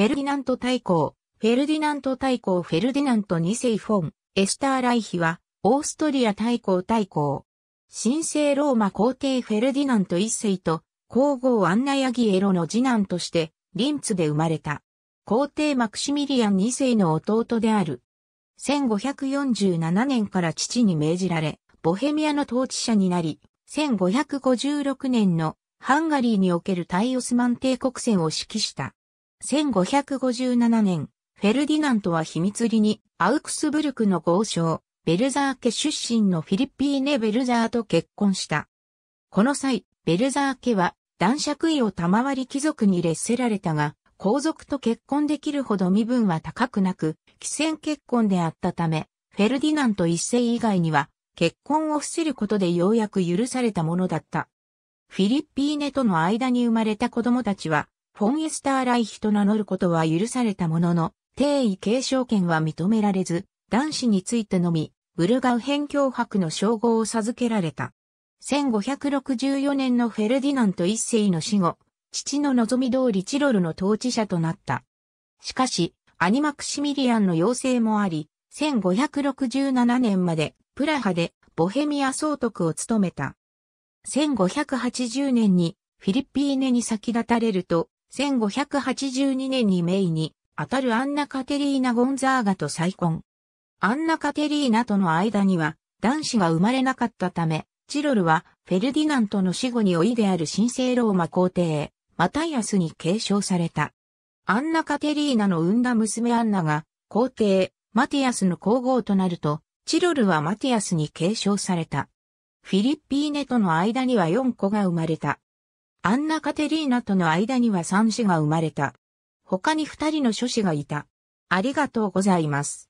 フェルディナント大公、フェルディナント大公フェルディナント2世フォン、エスターライヒは、オーストリア大公大公。神聖ローマ皇帝フェルディナント一世と、皇后アンナヤギエロの次男として、リンツで生まれた。皇帝マクシミリアン二世の弟である。1547年から父に命じられ、ボヘミアの統治者になり、1556年のハンガリーにおける大オスマン帝国戦を指揮した。1557年、フェルディナントは秘密裏にアウクスブルクの豪商、ベルザー家出身のフィリピーネ・ベルザーと結婚した。この際、ベルザー家は男爵位を賜り貴族に列せられたが、皇族と結婚できるほど身分は高くなく、既戦結婚であったため、フェルディナント一世以外には、結婚を伏せることでようやく許されたものだった。フィリッピーネとの間に生まれた子供たちは、フォンエスターライヒと名乗ることは許されたものの、帝位継承権は認められず、男子についてのみ、ブルガウ辺境伯の称号を授けられた。1564年のフェルディナント一世の死後、父の望み通りチロルの統治者となった。しかし、アニマクシミリアンの要請もあり、1567年までプラハでボヘミア総督を務めた。1580年にフィリピーネに先立たれると、1582年にメイに当たるアンナ・カテリーナ・ゴンザーガと再婚。アンナ・カテリーナとの間には男子が生まれなかったため、チロルはフェルディナントの死後に老いである神聖ローマ皇帝、マタイアスに継承された。アンナ・カテリーナの産んだ娘アンナが皇帝、マティアスの皇后となると、チロルはマティアスに継承された。フィリッピーネとの間には4子が生まれた。アンナ・カテリーナとの間には三子が生まれた。他に二人の諸子がいた。ありがとうございます。